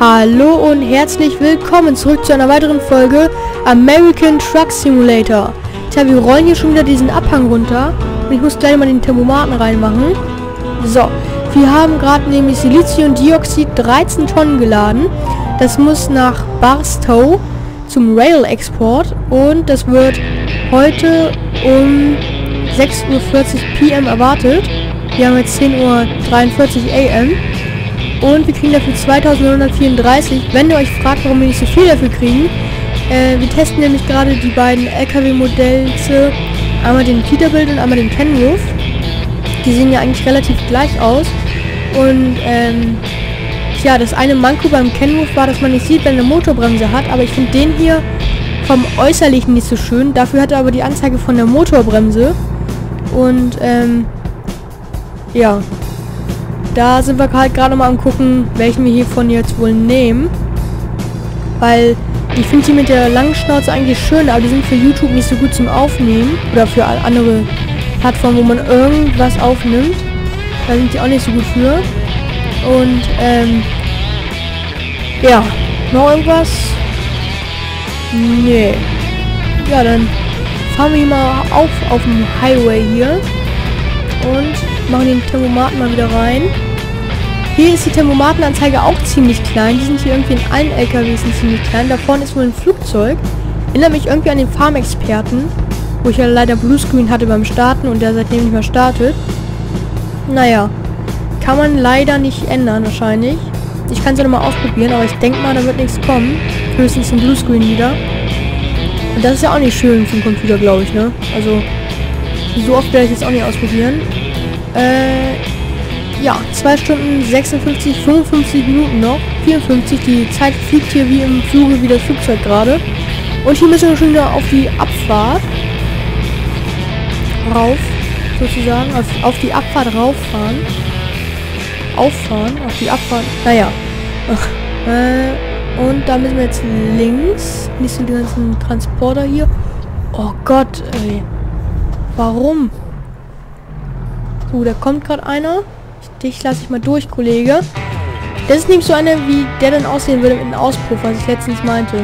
Hallo und herzlich willkommen zurück zu einer weiteren Folge American Truck Simulator. Tja, wir rollen hier schon wieder diesen Abhang runter und ich muss gleich mal den Thermomaten reinmachen. So, wir haben gerade nämlich Siliziumdioxid 13 Tonnen geladen. Das muss nach Barstow zum Rail-Export und das wird heute um 6.40 Uhr PM erwartet. Wir haben jetzt 10.43 Uhr AM. Und wir kriegen dafür 2934. Wenn ihr euch fragt, warum wir nicht so viel dafür kriegen, äh, wir testen nämlich gerade die beiden LKW-Modells, einmal den Peterbilt und einmal den Kenworth. Die sehen ja eigentlich relativ gleich aus. Und ähm, ja, das eine Manko beim Kenworth war, dass man nicht sieht, wenn eine Motorbremse hat. Aber ich finde den hier vom Äußerlichen nicht so schön. Dafür hat er aber die Anzeige von der Motorbremse. Und ähm, ja, da sind wir halt gerade mal am gucken, welchen wir hiervon jetzt wohl nehmen. Weil ich finde die mit der langen Schnauze eigentlich schön, aber die sind für YouTube nicht so gut zum Aufnehmen. Oder für andere Plattformen, wo man irgendwas aufnimmt. Da sind die auch nicht so gut für. Und ähm, ja, noch irgendwas? Nee. Ja, dann fahren wir mal auf auf dem Highway hier. Und machen den Thermomaten mal wieder rein. Hier ist die Thermomatenanzeige auch ziemlich klein. Die sind hier irgendwie in allen LKWs ziemlich klein. Da vorne ist wohl ein Flugzeug. Erinnert mich irgendwie an den Farm-Experten, wo ich ja leider Bluescreen hatte beim Starten und der seitdem nicht mehr startet. Naja, kann man leider nicht ändern wahrscheinlich. Ich kann es ja nochmal ausprobieren, aber ich denke mal, da wird nichts kommen. Höchstens ein Bluescreen wieder. Und das ist ja auch nicht schön für den Computer, glaube ich, ne? Also, so oft werde ich es auch nicht ausprobieren. Äh, ja, 2 Stunden 56, 55 Minuten noch. 54, die Zeit fliegt hier wie im Fluge wie das Flugzeug gerade. Und hier müssen wir schon wieder auf die Abfahrt rauf, sozusagen, auf, auf die Abfahrt rauffahren. Auffahren, auf die Abfahrt, naja. Ach, äh, und da müssen wir jetzt links, nicht so die ganzen Transporter hier. Oh Gott, ey. Warum? So, da kommt gerade einer. Dich lasse ich mal durch, Kollege. Das ist nämlich so einer, wie der dann aussehen würde mit einem Auspuff, was ich letztens meinte.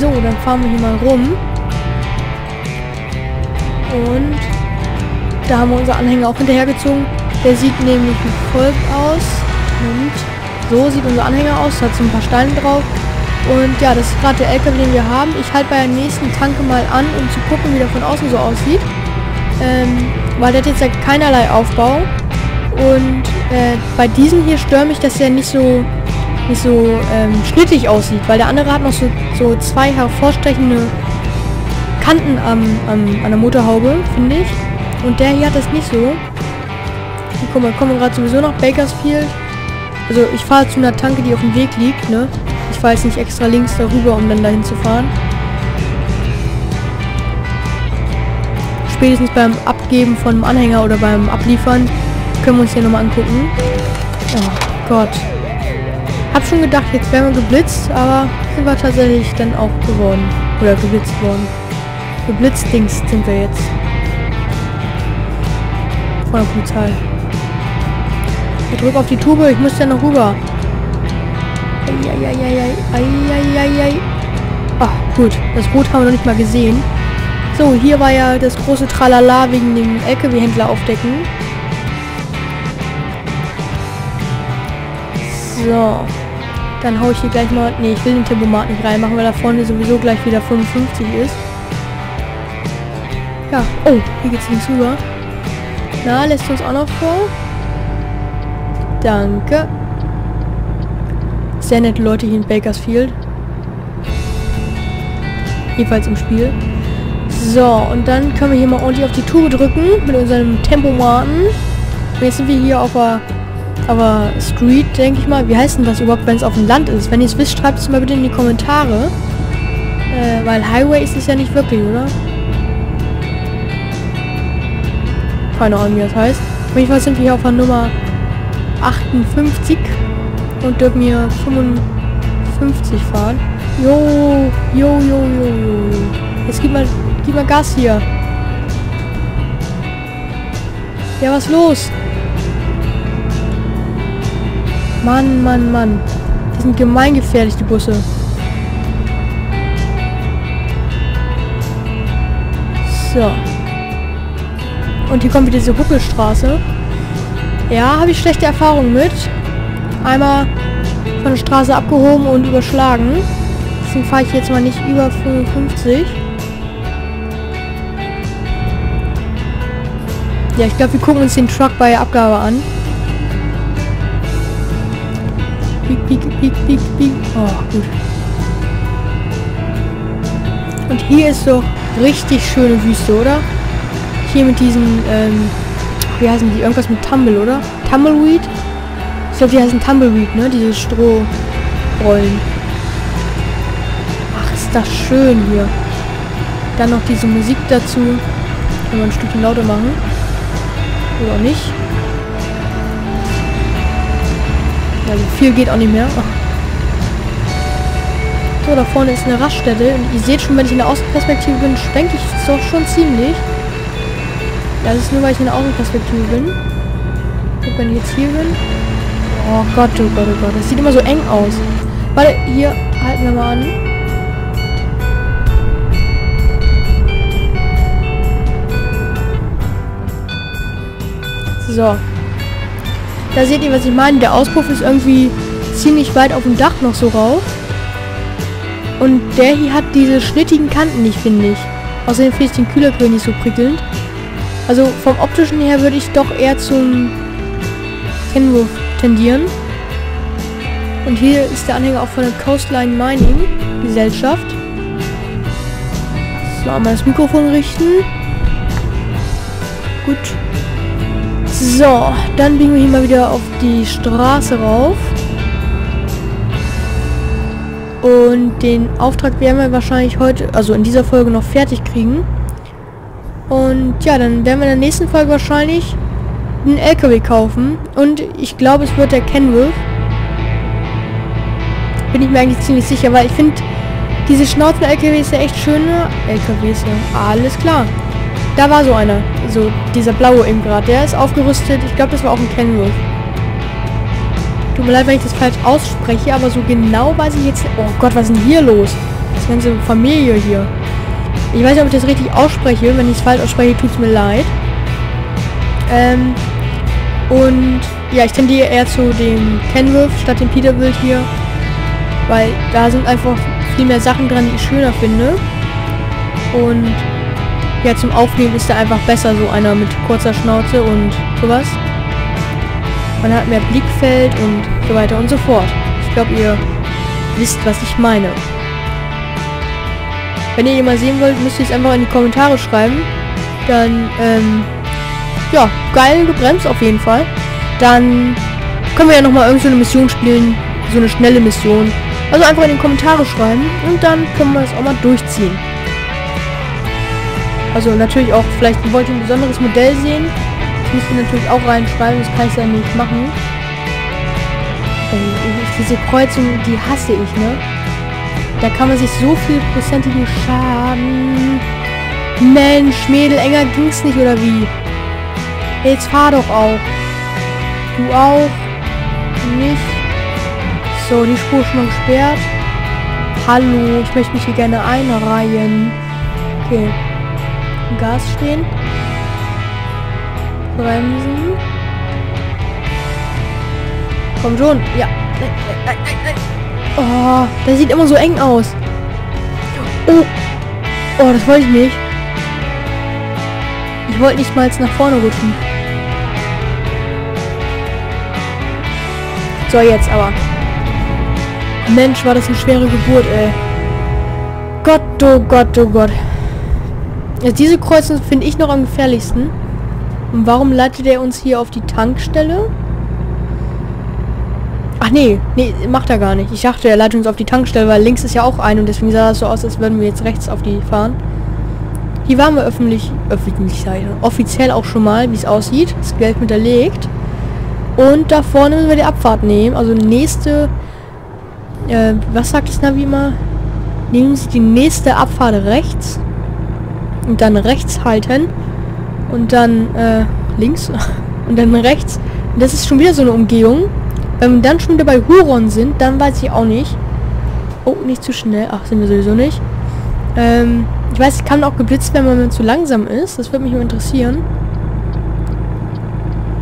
So, dann fahren wir hier mal rum. Und da haben wir unser Anhänger auch hinterhergezogen. Der sieht nämlich wie folgt aus. Und so sieht unser Anhänger aus. Hat so ein paar Steine drauf. Und ja, das ist gerade der LKW, den wir haben. Ich halte bei der nächsten Tanke mal an, um zu gucken, wie der von außen so aussieht. Ähm, weil der hat jetzt ja keinerlei Aufbau. Und äh, bei diesem hier stört mich, dass er nicht so nicht so ähm, schnittig aussieht, weil der andere hat noch so, so zwei hervorstechende Kanten am, am, an der Motorhaube, finde ich. Und der hier hat das nicht so. Hier, guck mal, kommen wir gerade sowieso nach Bakersfield. Also ich fahre zu einer Tanke, die auf dem Weg liegt, ne? Ich fahre jetzt nicht extra links darüber, um dann dahin zu fahren. Spätestens beim Abgeben von einem Anhänger oder beim Abliefern können wir uns hier nochmal angucken. Oh Gott. Hab schon gedacht, jetzt wären wir geblitzt, aber sind wir tatsächlich dann auch geworden. Oder geblitzt worden. Geblitzt-Dings sind wir jetzt. Von der Polizei. Ich drück auf die Tube, ich muss ja noch rüber. Eieieiei. Ach, gut. Das Rot haben wir noch nicht mal gesehen. So, hier war ja das große Tralala wegen dem LKW-Händler aufdecken. So. Dann haue ich hier gleich mal... Ne, ich will den Tempomat nicht reinmachen, weil da vorne sowieso gleich wieder 55 ist. Ja. Oh, hier geht's links rüber. Na, lässt uns auch noch vor. Danke. Sehr nette Leute hier in Bakersfield. Jedenfalls im Spiel. So, und dann können wir hier mal ordentlich auf die Tube drücken mit unserem Tempomaten. Jetzt sind wir hier auf der, auf der Street, denke ich mal. Wie heißt denn das überhaupt, wenn es auf dem Land ist? Wenn ihr es wisst, schreibt es mal bitte in die Kommentare. Äh, weil Highway ist es ja nicht wirklich, oder? Keine Ahnung, wie das heißt. Auf jeden Fall sind wir hier auf der Nummer 58 und dürfen hier 55 fahren. Jo, jo, jo, jo, jo. Jetzt gib mal Gib mal Gas hier. Ja, was los? Mann, Mann, Mann. Die sind gemeingefährlich, die Busse. So. Und hier kommt wieder diese Huckelstraße. Ja, habe ich schlechte Erfahrungen mit. Einmal von der Straße abgehoben und überschlagen. Deswegen fahre ich jetzt mal nicht über 55. Ja, ich glaube, wir gucken uns den Truck bei Abgabe an. Piek, piek, piek, piek, piek. Oh, gut. Und hier ist so richtig schöne Wüste, oder? Hier mit diesen, ähm, wie heißen die? Irgendwas mit Tumble, oder? Tumbleweed? Ich glaube, die heißen Tumbleweed, ne? Diese Strohrollen. Ach, ist das schön hier. Dann noch diese Musik dazu. Können wir ein Stückchen lauter machen. Oder nicht. Ja, so viel geht auch nicht mehr. So, da vorne ist eine Raststätte. Und ihr seht schon, wenn ich in der Außenperspektive bin, schwenke ich es doch schon ziemlich. Das ist nur, weil ich in der Außenperspektive bin. Und wenn ich jetzt hier bin... Oh Gott, oh Gott, oh Gott. Das sieht immer so eng aus. Warte, hier halten wir mal an. So. Da seht ihr, was ich meine. Der Auspuff ist irgendwie ziemlich weit auf dem Dach noch so rauf. Und der hier hat diese schnittigen Kanten nicht, finde ich. Außerdem finde ich den Kühlergrill nicht so prickelnd. Also vom optischen her würde ich doch eher zum Kenwurf tendieren. Und hier ist der Anhänger auch von der Coastline Mining Gesellschaft. So, einmal das Mikrofon richten. Gut. So, dann biegen wir hier mal wieder auf die Straße rauf. Und den Auftrag werden wir wahrscheinlich heute, also in dieser Folge noch fertig kriegen. Und ja, dann werden wir in der nächsten Folge wahrscheinlich einen LKW kaufen. Und ich glaube, es wird der Kenworth. Bin ich mir eigentlich ziemlich sicher, weil ich finde, diese Schnauzen-LKW ist ja echt schöne LKWs. Ja, alles klar. Da war so einer. So, dieser blaue eben gerade. Der ist aufgerüstet. Ich glaube, das war auch ein Kenworth. Tut mir leid, wenn ich das falsch ausspreche, aber so genau weiß ich jetzt... Oh Gott, was ist denn hier los? Das ganze Familie hier. Ich weiß nicht, ob ich das richtig ausspreche. Wenn ich es falsch ausspreche, tut es mir leid. Ähm, und ja, ich tendiere eher zu dem Kenworth statt dem Peterbilt hier. Weil da sind einfach viel mehr Sachen dran, die ich schöner finde. Und ja, zum Aufnehmen ist er einfach besser, so einer mit kurzer Schnauze und sowas. Man hat mehr Blickfeld und so weiter und so fort. Ich glaube, ihr wisst, was ich meine. Wenn ihr mal sehen wollt, müsst ihr es einfach in die Kommentare schreiben. Dann, ähm, ja, geil gebremst auf jeden Fall. Dann können wir ja nochmal irgendeine so Mission spielen. So eine schnelle Mission. Also einfach in die Kommentare schreiben und dann können wir es auch mal durchziehen. Also natürlich auch, vielleicht wollt ihr ein besonderes Modell sehen. Das müsst ihr natürlich auch reinschreiben, das kann ich ja nicht machen. diese Kreuzung, die hasse ich, ne? Da kann man sich so viel prozentigen Schaden... Mensch, Mädel, enger ging's nicht, oder wie? Jetzt fahr doch auch. Du auch. Nicht. So, die Spur schon gesperrt. Hallo, ich möchte mich hier gerne einreihen. Okay. Gas stehen. Bremsen. Komm schon. Ja. Oh, der sieht immer so eng aus. Oh. Oh, das wollte ich nicht. Ich wollte nicht mal nach vorne rutschen. So, jetzt aber. Mensch, war das eine schwere Geburt, ey. Gott, oh Gott, oh Gott. Diese Kreuzen finde ich noch am gefährlichsten. Und warum leitet er uns hier auf die Tankstelle? Ach nee, nee, macht er gar nicht. Ich dachte, er leitet uns auf die Tankstelle, weil links ist ja auch ein und deswegen sah das so aus, als würden wir jetzt rechts auf die fahren. Hier waren wir öffentlich, öffentlich offiziell auch schon mal, wie es aussieht. Das Geld hinterlegt. Und da vorne müssen wir die Abfahrt nehmen. Also nächste, äh, was sagt das Navi immer? Nehmen Sie die nächste Abfahrt rechts. Und dann rechts halten. Und dann äh, links. Und dann rechts. Das ist schon wieder so eine Umgehung. Wenn wir dann schon wieder bei Huron sind, dann weiß ich auch nicht. Oh, nicht zu schnell. Ach, sind wir sowieso nicht. Ähm, ich weiß, kann auch geblitzt werden, wenn man zu langsam ist. Das würde mich interessieren.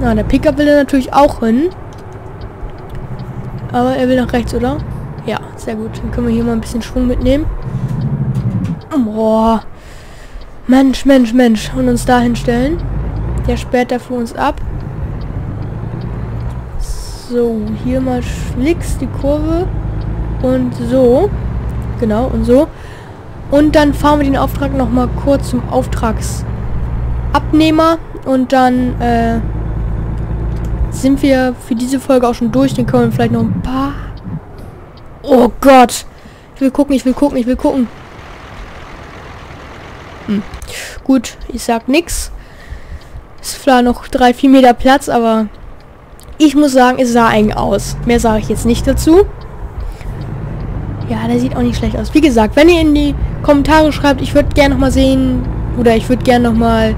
Na, der Pickup will da natürlich auch hin. Aber er will nach rechts, oder? Ja, sehr gut. Dann können wir hier mal ein bisschen Schwung mitnehmen. Boah. Mensch, Mensch, Mensch. Und uns da hinstellen. Der sperrt da für uns ab. So, hier mal flicks die Kurve. Und so. Genau, und so. Und dann fahren wir den Auftrag noch mal kurz zum Auftragsabnehmer. Und dann äh, sind wir für diese Folge auch schon durch. Dann können wir vielleicht noch ein paar... Oh Gott. Ich will gucken, ich will gucken, ich will gucken. Hm. Gut, ich sag nix. Ist klar noch drei, vier Meter Platz, aber ich muss sagen, es sah eng aus. Mehr sage ich jetzt nicht dazu. Ja, der sieht auch nicht schlecht aus. Wie gesagt, wenn ihr in die Kommentare schreibt, ich würde gerne noch mal sehen, oder ich würde gerne noch mal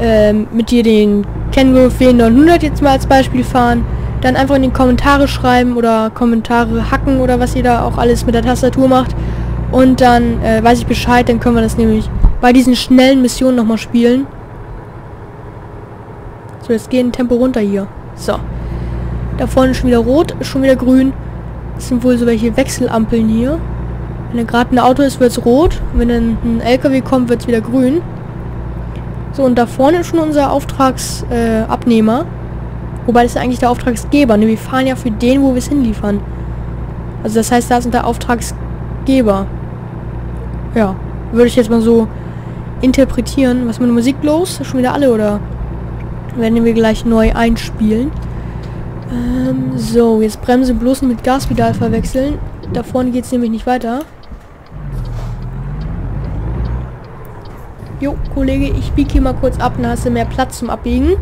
ähm, mit dir den Kengo W900 jetzt mal als Beispiel fahren, dann einfach in die Kommentare schreiben oder Kommentare hacken oder was ihr da auch alles mit der Tastatur macht. Und dann äh, weiß ich Bescheid, dann können wir das nämlich bei diesen schnellen Missionen nochmal spielen. So, jetzt gehen Tempo runter hier. So. Da vorne schon wieder rot, schon wieder grün. Das sind wohl so welche Wechselampeln hier. Wenn gerade ein Auto ist, wird es rot. Wenn dann ein LKW kommt, wird es wieder grün. So, und da vorne ist schon unser Auftragsabnehmer. Äh, Wobei das ist eigentlich der Auftragsgeber. Ne? Wir fahren ja für den, wo wir es hinliefern. Also das heißt, da ist der Auftragsgeber. Ja, würde ich jetzt mal so interpretieren. Was mit der Musik los? Schon wieder alle, oder? Werden wir gleich neu einspielen. Ähm, so, jetzt Bremse bloß mit Gaspedal verwechseln. Da vorne geht es nämlich nicht weiter. Jo, Kollege, ich biege hier mal kurz ab, dann hast du mehr Platz zum Abbiegen.